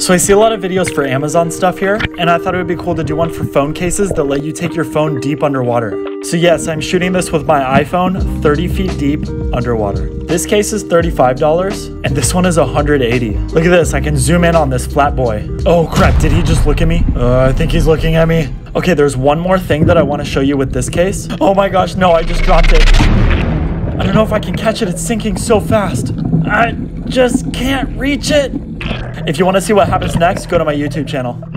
So I see a lot of videos for Amazon stuff here, and I thought it would be cool to do one for phone cases that let you take your phone deep underwater. So yes, I'm shooting this with my iPhone 30 feet deep underwater. This case is $35, and this one is 180. Look at this, I can zoom in on this flat boy. Oh crap, did he just look at me? Uh, I think he's looking at me. Okay, there's one more thing that I want to show you with this case. Oh my gosh, no, I just dropped it. I don't know if I can catch it, it's sinking so fast. I just can't reach it. If you want to see what happens next, go to my YouTube channel.